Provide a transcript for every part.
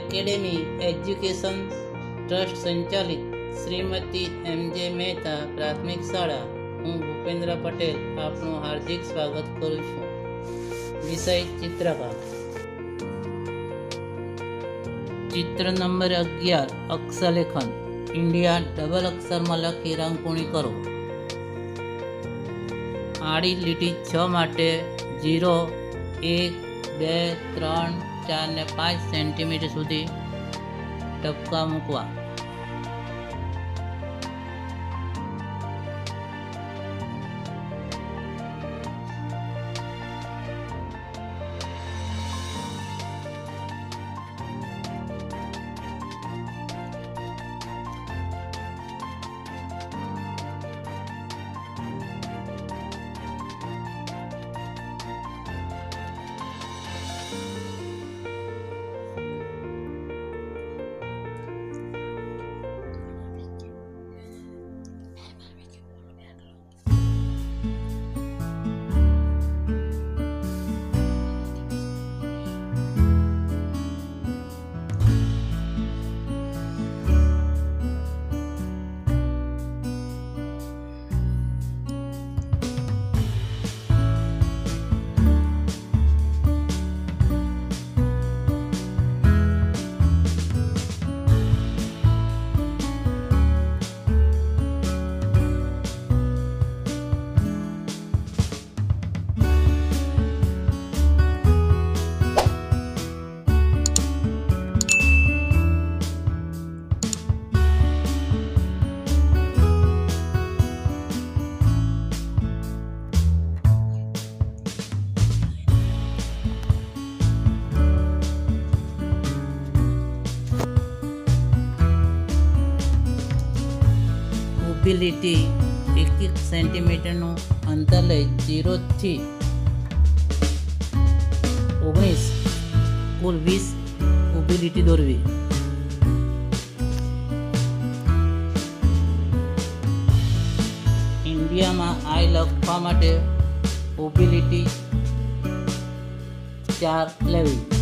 Academy education trust સંચાલિત શ્રીમતી એમ જે મહેતા પ્રાથમિક શાળા. હું ભૂપેન્દ્ર પટેલ આપનું હાર્દિક સ્વાગત કરું છું. વિષય ચિત્રકામ ચિત્ર નંબર અગિયાર અક્ષરલેખન ઇન્ડિયા ડબલ અક્ષરમાં લખી રંગપૂણી કરો. આડી લીટી છ માટે જીરો એક, બે, ત્રણ ચાર ને પાંચ સેન્ટીમીટર સુધી ટપકા મૂકવા. ઊભી લીટી એક એક સેન્ટીમીટરનું અંતર લઈ જીરોથી ઓગણીસ કુલ વીસ ઊભી લીટી દોરવી. ઇન્ડિયામાં આઈ લખવા માટે ઊભી લીટી ચાર લેવી.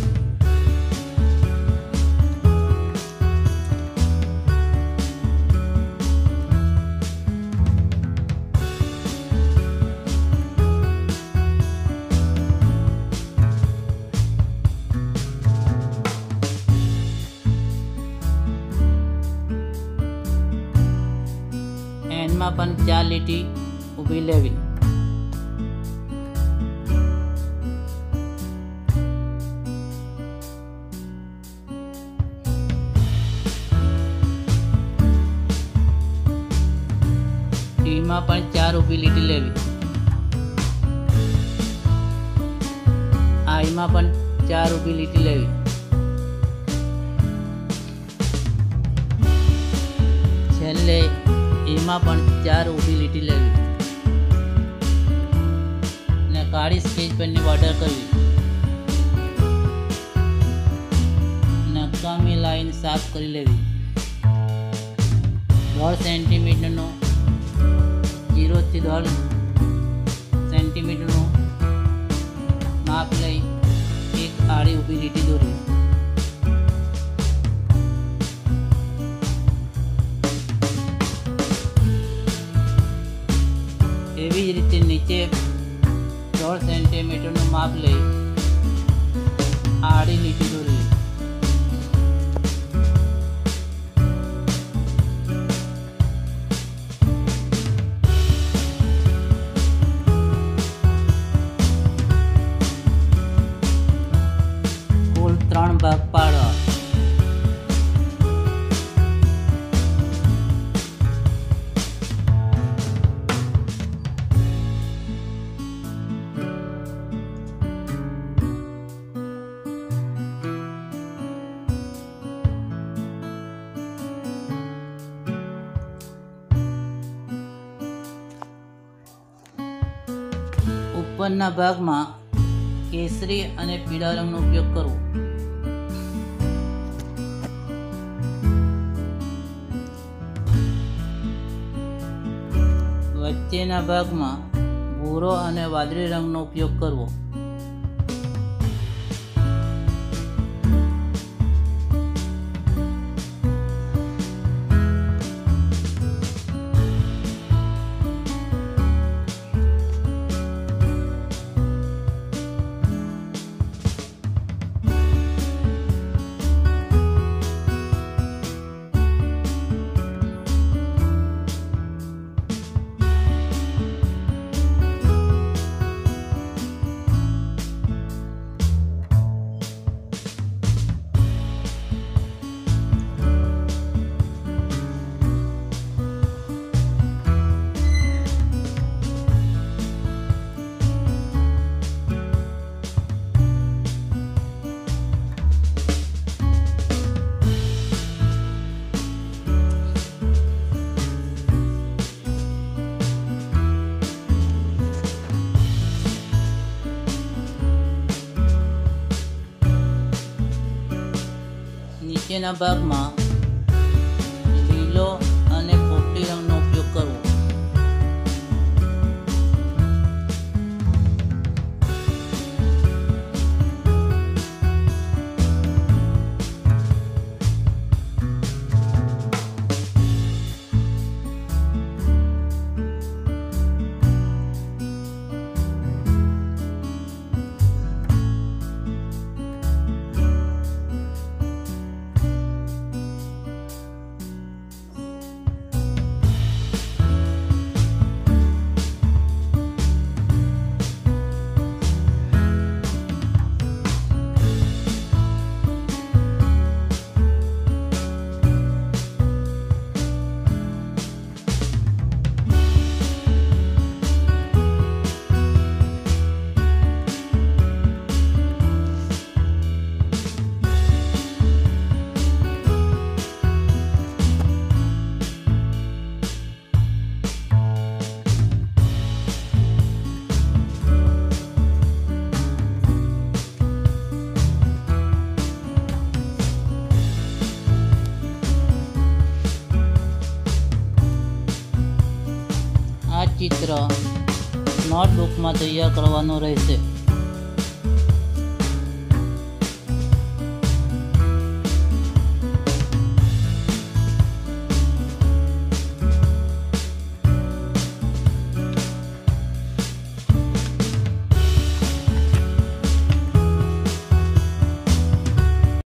એન્ડમાં પણ ચાર લીટી ઊભી લેવી ટીમાં પણ ચાર ઊભી લીટી લેવી આઈમાં પણ ચાર ઊભી લીટી લેવી છેલ્લે એમાં પણ ચાર ઊભી લીટી લેવી. ને કાળી સ્કેચ પેનની બોર્ડર કરવી. નકામી લાઈન સાફ કરી લેવી. દોઢ સેન્ટીમીટરનો જીરોથી દોઢ સેન્ટીમીટરનું માપ લઈ એક આડી ઊભી લીટી દોરવી. દોઢ સેન્ટીમીટરનું માપ લઈ ઉપરના ભાગમાં કેસરી અને પીળા રંગનો ઉપયોગ કરવો. વચ્ચેના ભાગમાં ભૂરો અને વાદળી રંગનો ઉપયોગ કરવો. sinabag ma. Lilo. ચિત્ર નોટબુકમાં તૈયાર કરવાનું રહેશે.